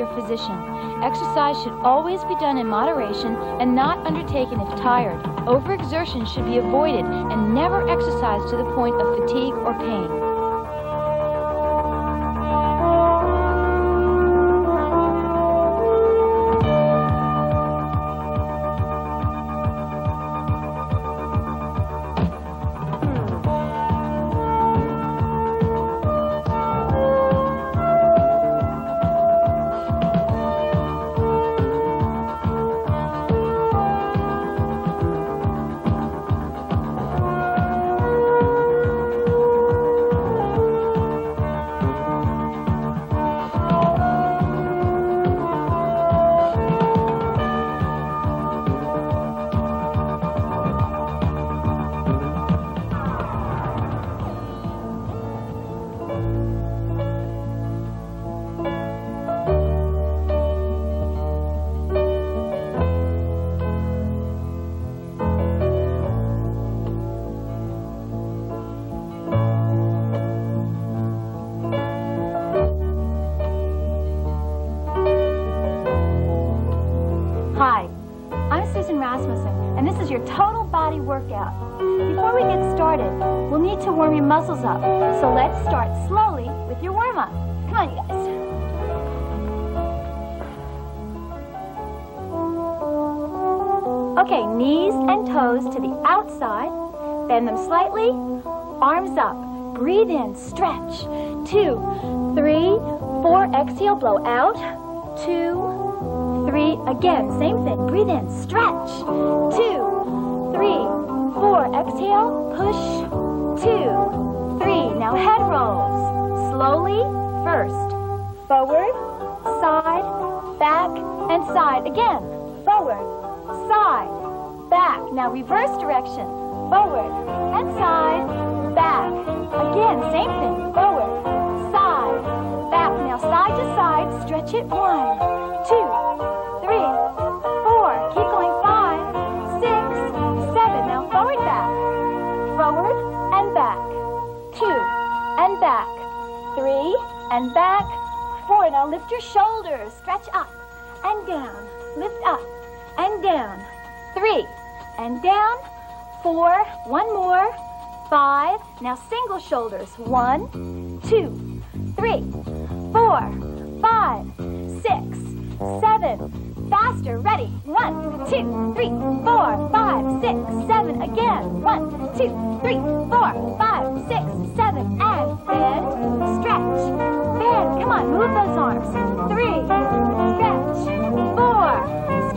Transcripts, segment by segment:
your physician. Exercise should always be done in moderation and not undertaken if tired. Overexertion should be avoided and never exercise to the point of fatigue or pain. Muscles up. So let's start slowly with your warm-up. Come on, you guys. Okay, knees and toes to the outside. Bend them slightly. Arms up. Breathe in, stretch. Two, three, four. Exhale, blow out. Two, three. Again, same thing. Breathe in, stretch. Two, three, four. Exhale, push. Now head rolls. Slowly, first. Forward, side, back, and side. Again, forward, side, back. Now reverse direction. Forward and side, back. Again, same thing. Forward, side, back. Now side to side, stretch it. One, Three and back. Four. Now lift your shoulders. Stretch up and down. Lift up and down. Three and down. Four. One more. Five. Now single shoulders. One, two, three, four, five, six, seven, Faster. Ready. One, two, three, four, five, six, seven. Again. One, two, three, four, five, six, seven. And bend. Stretch. Bend. Come on. Move those arms. Three. Stretch. Four.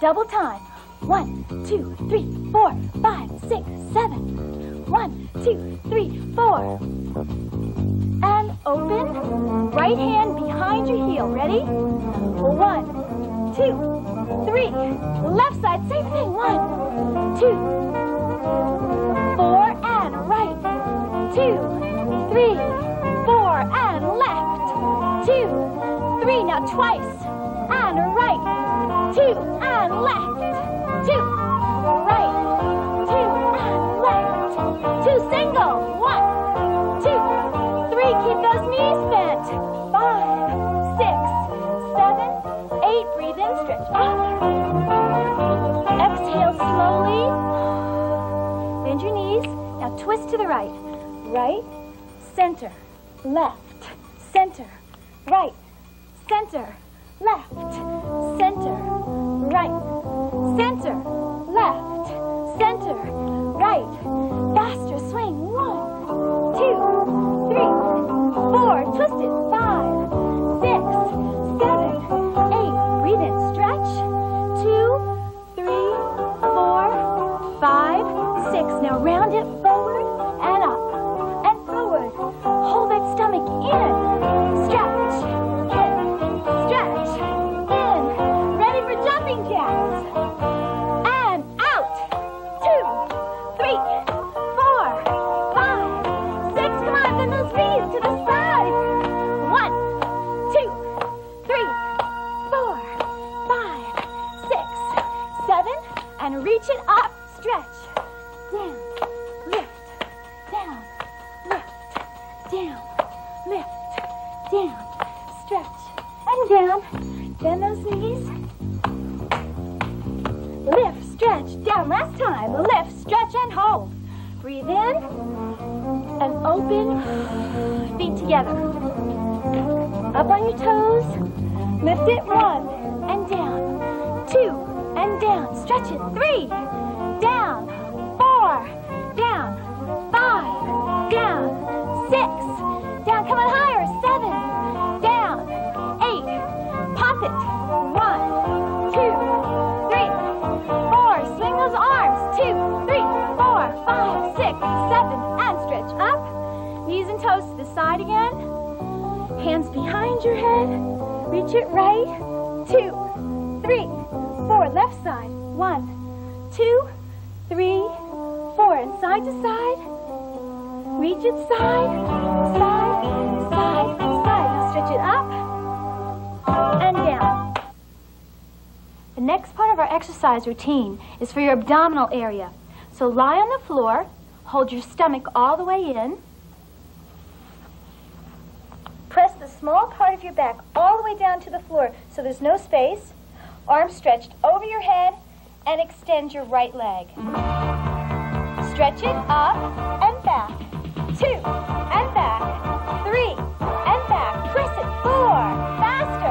Double time. One, two, three, four, five, six, seven. One, two, three, four. And open. Right hand behind your heel. Ready? One, two, three. Left side, same thing. One, two, Four and right. Two, three, four and left. Two, three, now twice. And right. Two and left. the right. Right, center, left, center, right, center, left, center, right, center. Reach it side, side, side, side. Now stretch it up and down. The next part of our exercise routine is for your abdominal area. So lie on the floor, hold your stomach all the way in, press the small part of your back all the way down to the floor so there's no space, arms stretched over your head, and extend your right leg. Stretch it up and back. Two, and back. Three, and back. Press it. Four, faster.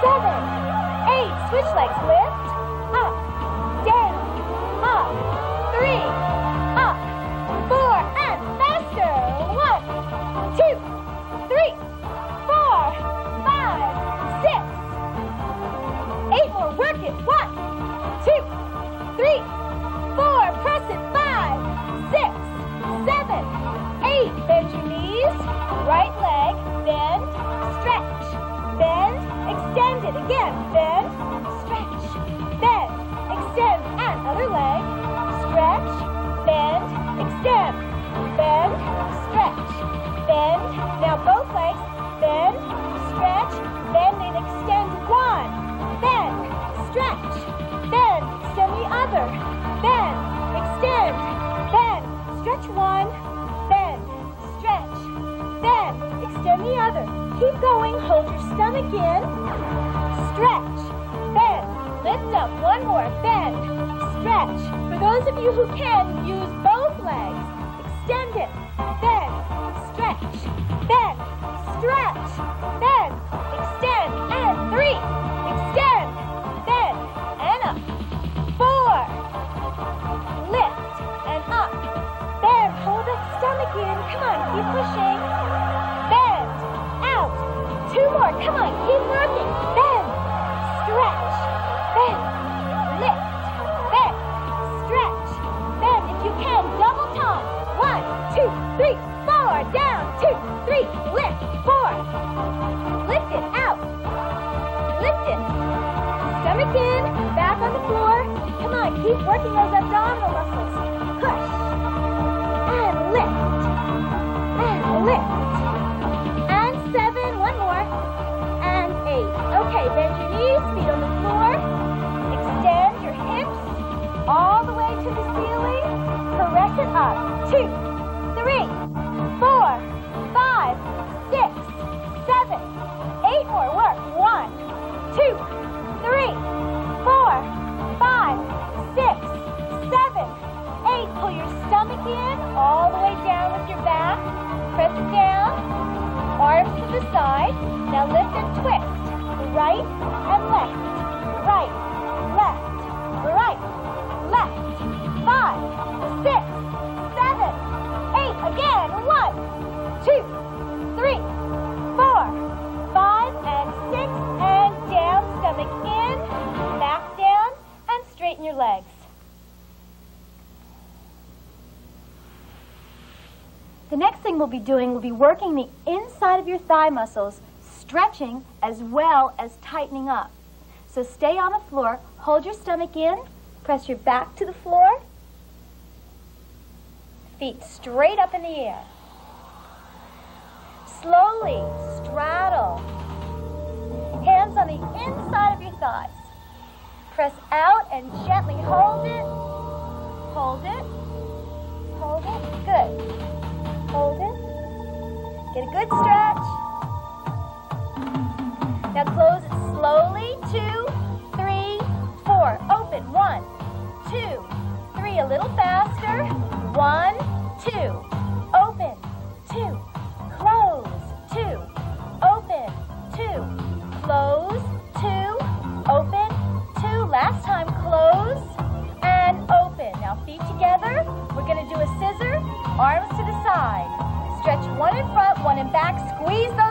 seven, eight. Switch legs, lift. Keep going. Hold your stomach in. Stretch. Bend. Lift up. One more. Bend. Stretch. For those of you who can, use two, three, four. Down. Two, three. Lift. Four. Lift it. Out. Lift it. Stomach in. Back on the floor. Come on. Keep working those abdominal muscles. Push. And lift. And lift. And seven. One more. And eight. Okay, bend your knees, feet on the floor. Extend your hips all the way to the ceiling. Press it up. Two, three, four, five, six, seven, eight more. Work. One, two, three, four, five, six, seven, eight. Pull your stomach in all the way down with your back. Press it down. Arms to the side. Now lift and twist. Right we'll be doing will be working the inside of your thigh muscles, stretching as well as tightening up. So stay on the floor, hold your stomach in, press your back to the floor, feet straight up in the air. Slowly straddle. Hands on the inside of your thighs. Press out and gently hold it. Hold it. Hold it. Good. Hold it. Get a good stretch. Now close it slowly. Two, three, four. Open. One, two, three. A little faster. One, two. One in one in back. Squeeze those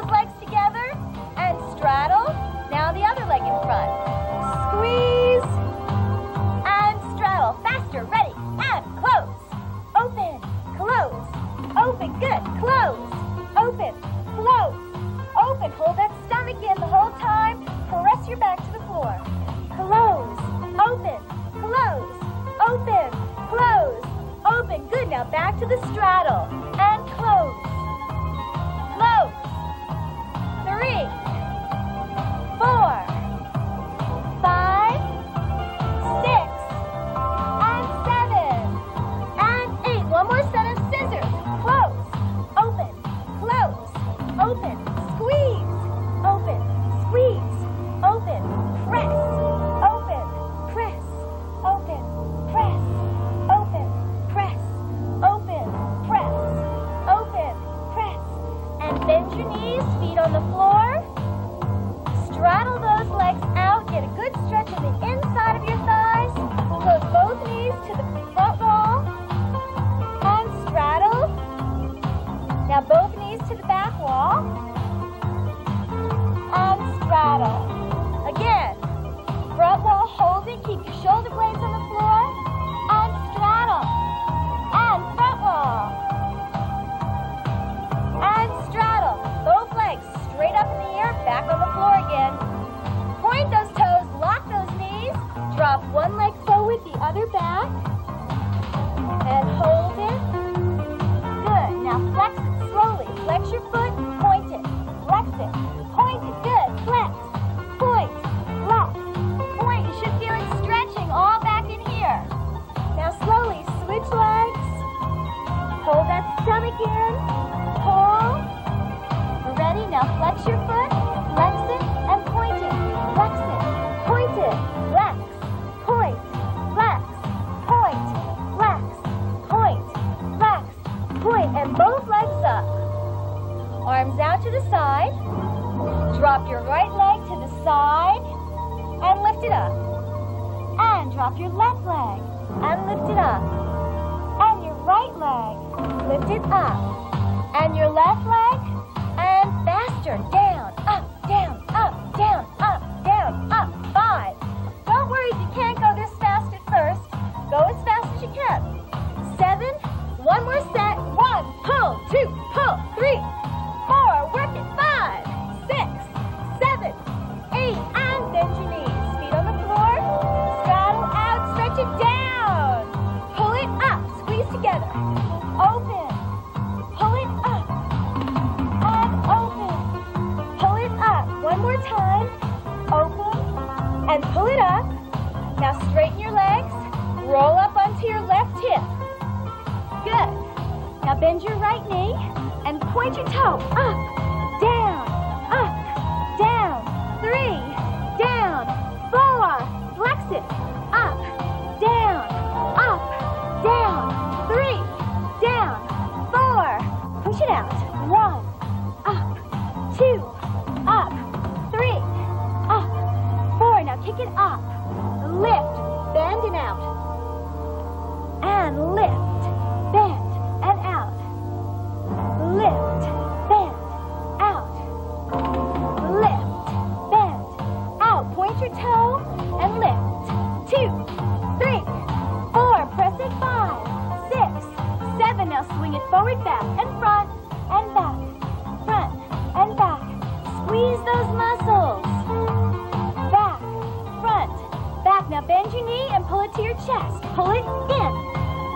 your knee and pull it to your chest. Pull it in,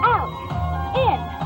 out, in,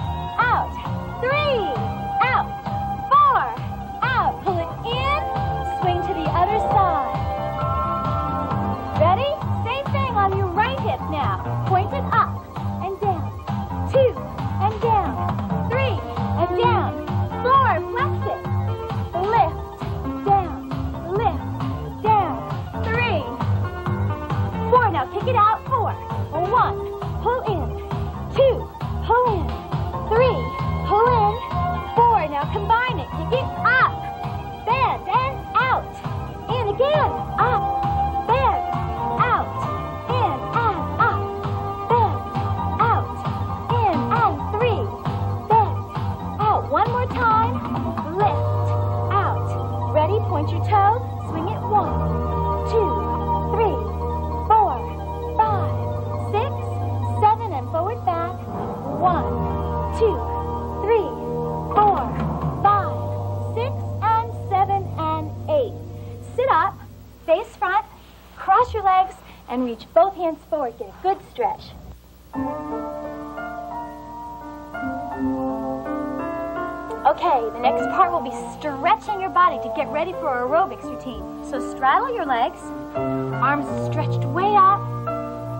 body to get ready for our aerobics routine. So straddle your legs, arms stretched way up.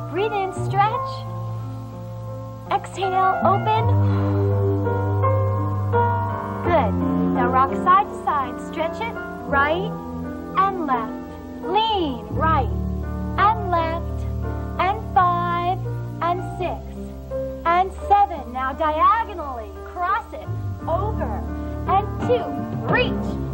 Breathe in, stretch. Exhale, open. Good. Now rock side to side. Stretch it right and left. Lean right and left and five and six and seven. Now diagonally cross it over and two. Reach.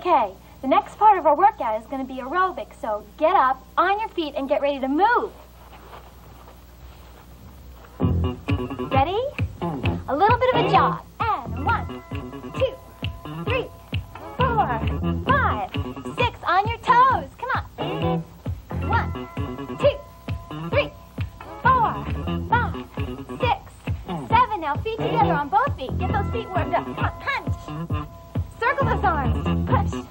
Okay, the next part of our workout is going to be aerobic, so get up, on your feet, and get ready to move. Ready? A little bit of a jog. And one, two, three, four, five, six. On your toes. Come on. One, two, three, four, five, six, seven. Now feet together on both feet. Get those feet warmed up. Come on, punch sorry.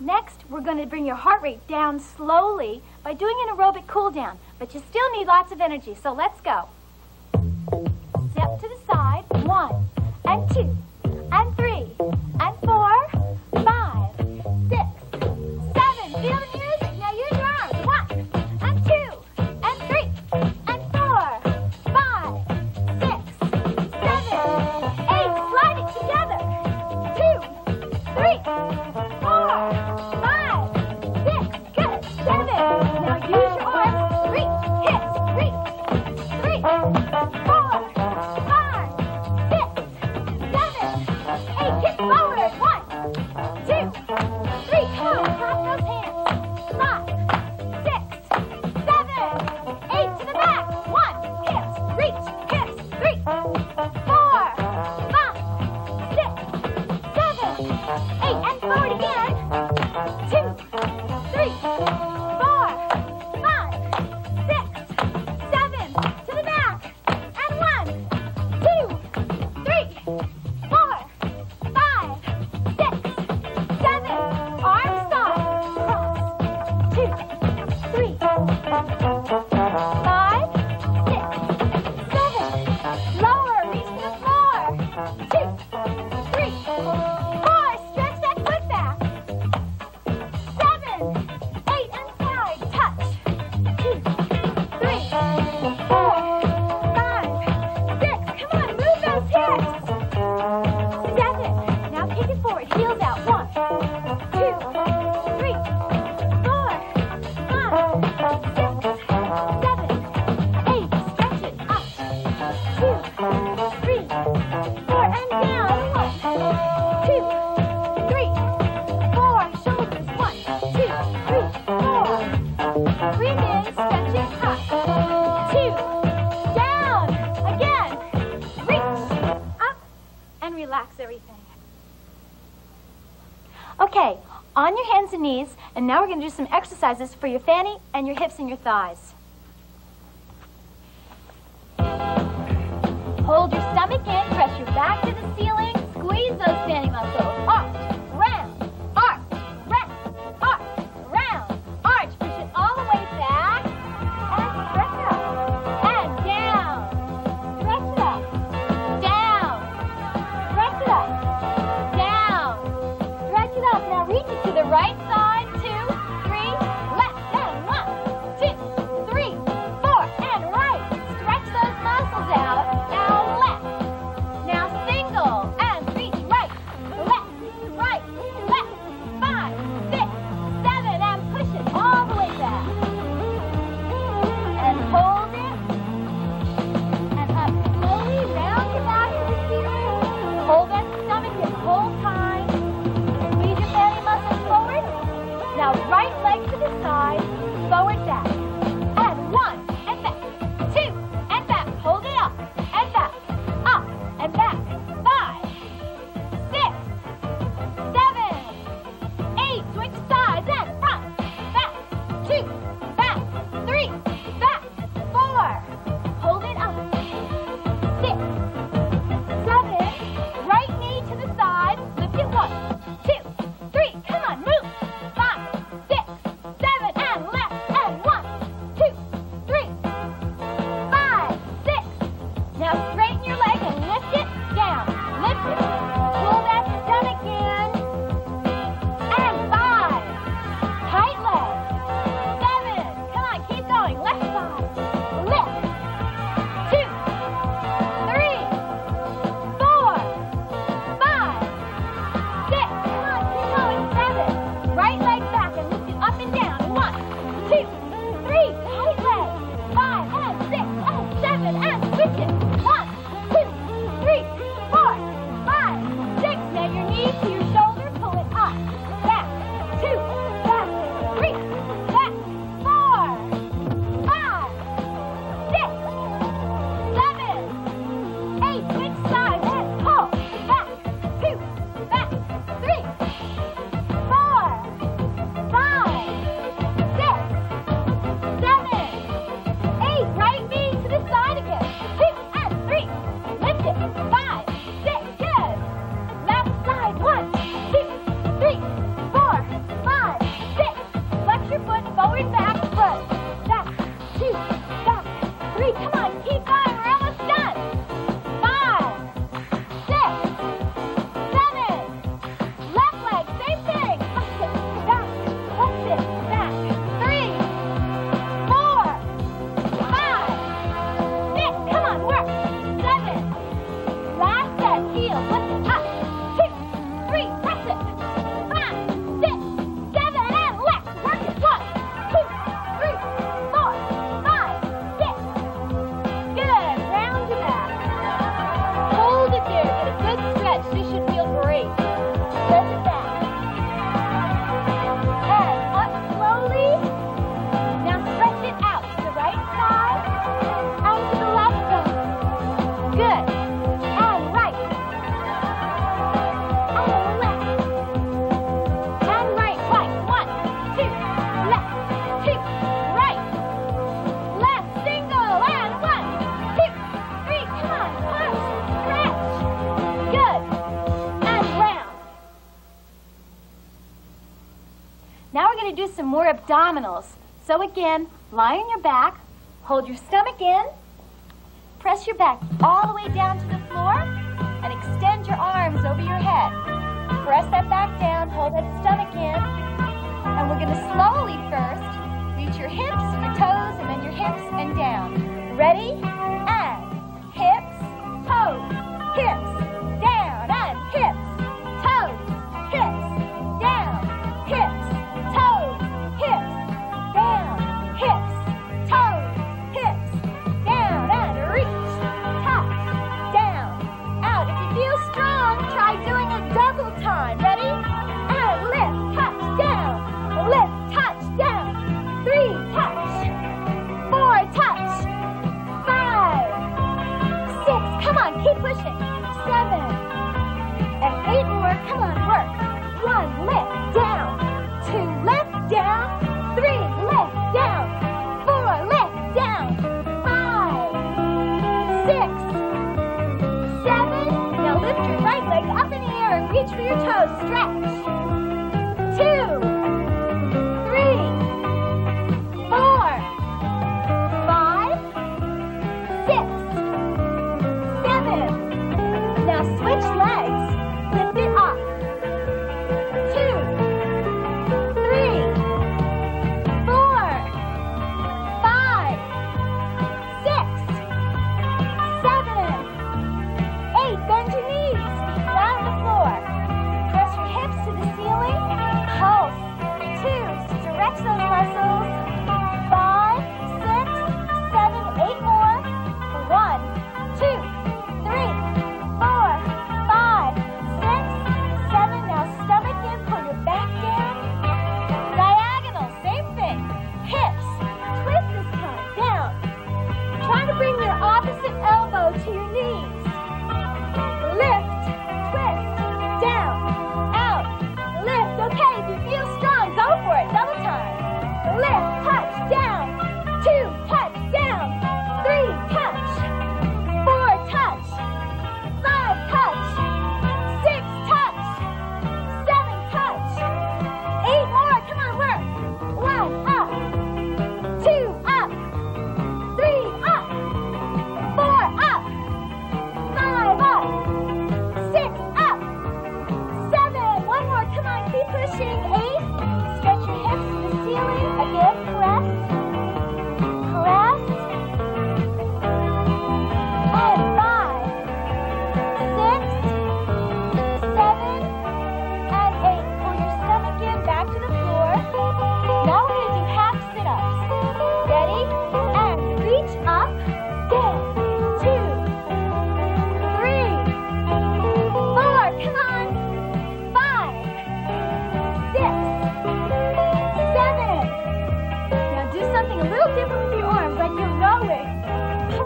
Next, we're going to bring your heart rate down slowly by doing an aerobic cool down, but you still need lots of energy, so let's go. Step to the side, one and two. do some exercises for your fanny and your hips and your thighs. more abdominals. So again, lie on your back, hold your stomach in, press your back all the way down to the floor, and extend your arms over your head. Press that back down, hold that stomach in, and we're going to slowly first reach your hips to toes, and then your hips and down. Ready? And hips, toes, hips, One lift down, two lift down, three lift down, four lift down, five, six, seven. Now lift your right leg up in the air and reach for your toes. Stretch.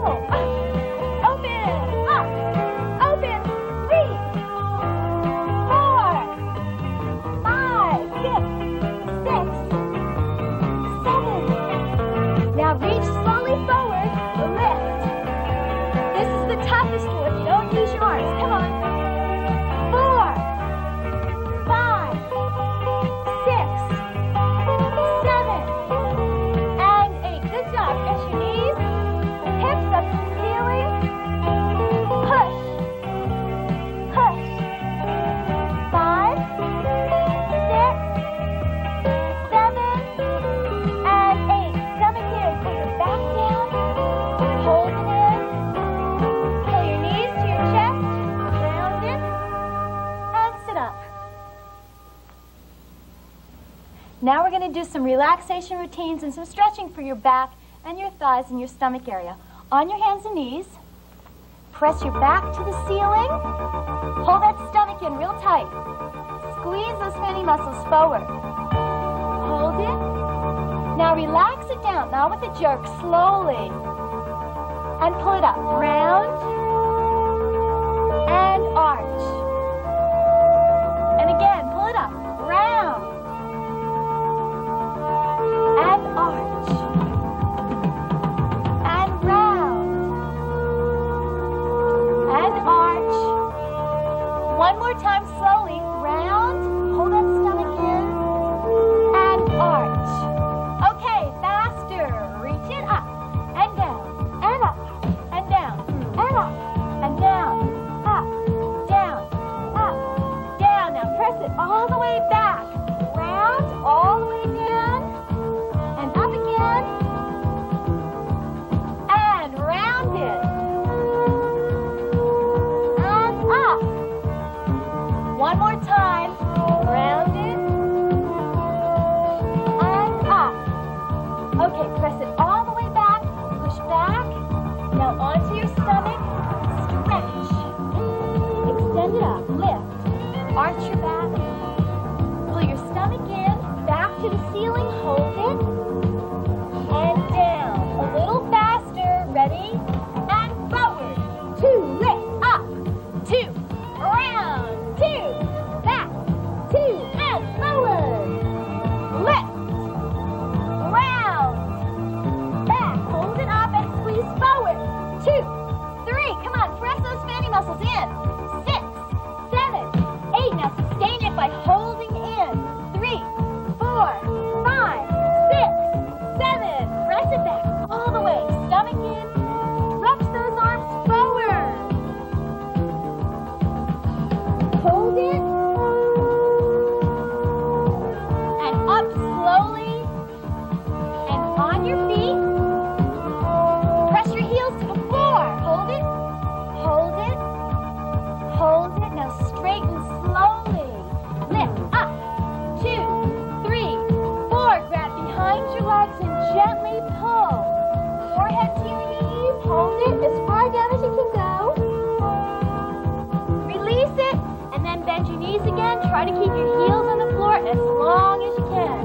走吧。Now we're going to do some relaxation routines and some stretching for your back and your thighs and your stomach area. On your hands and knees, press your back to the ceiling, pull that stomach in real tight, squeeze those fanny muscles forward, hold it. Now relax it down, not with a jerk, slowly, and pull it up, round, and arch. One more time, slowly. your knees again. Try to keep your heels on the floor as long as you can.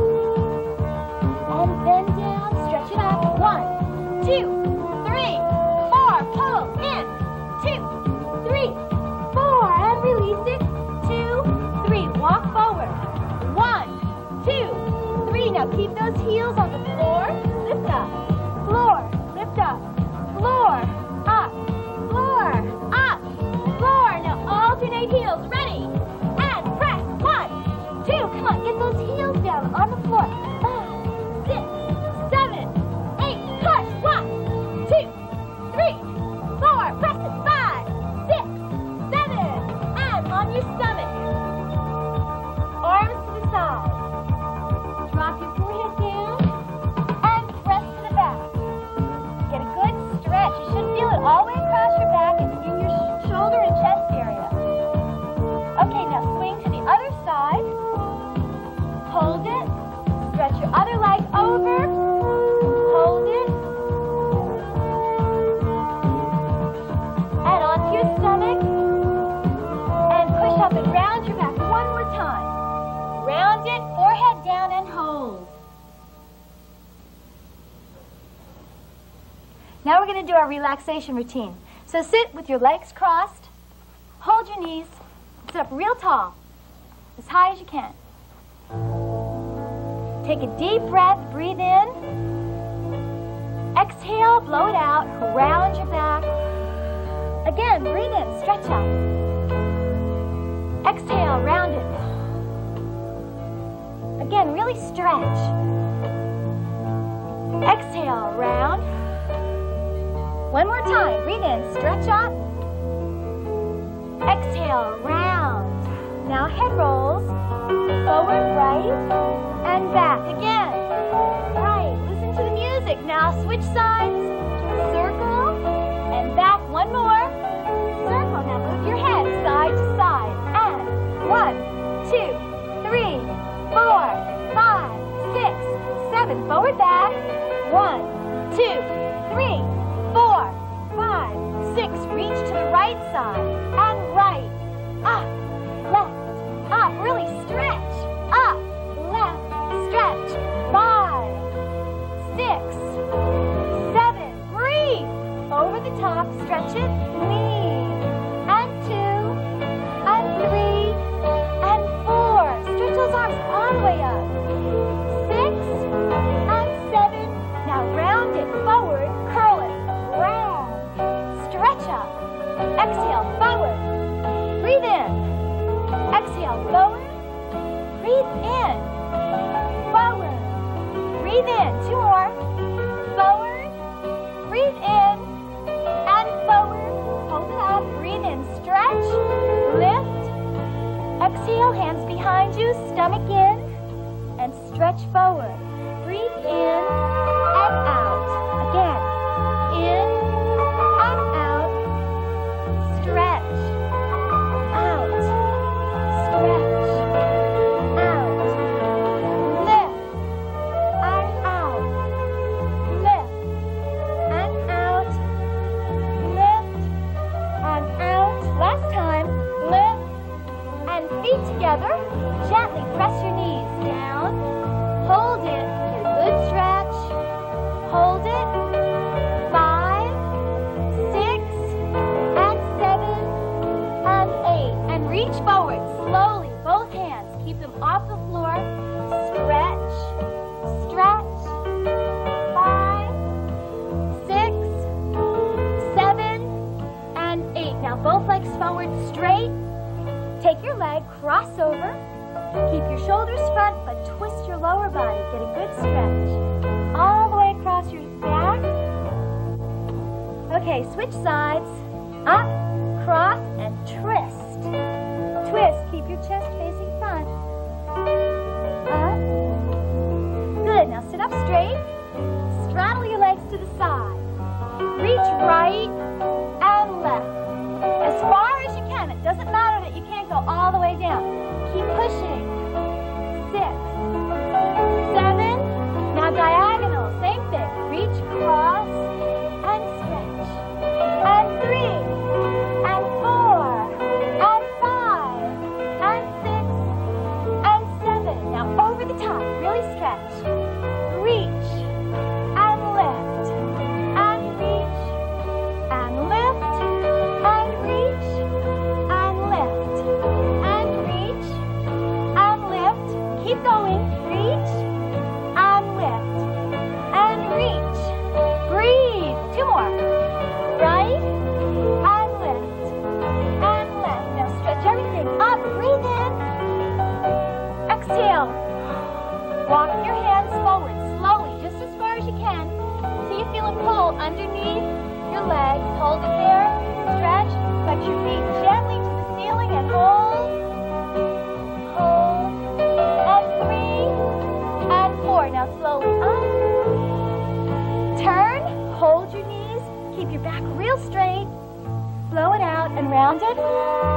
And bend down, stretch it out. One, two, three, four. Pull in. Two, three, four. And release it. Two, three. Walk forward. One, two, three. Now keep those heels on the floor. to do our relaxation routine. So sit with your legs crossed, hold your knees, sit up real tall, as high as you can. Take a deep breath, breathe in. Exhale, blow it out, round your back. Again, breathe in, stretch out. Exhale, round it. Again, really stretch. Exhale, round. One more time. Breathe in. Stretch up. Exhale. Round. Now head rolls. Forward, right, and back. Again. Right. Listen to the music. Now switch sides. Circle. And back. One more. Circle. Now move your head side to side. And one, two, three, four, five, six, seven. Forward, back. One, two, three, right side and right. Up, left, up. Really stretch. Up, left, stretch. Five, six, seven. Breathe. Over the top, stretch it, lean. Okay, switch sides. Up, cross, and twist. Twist. Keep your chest facing front. Up. Good. Now sit up straight. Straddle your legs to the side. Reach right and left. As far as you can. It doesn't matter that you can't go all the way down. Keep pushing. Six. wanted?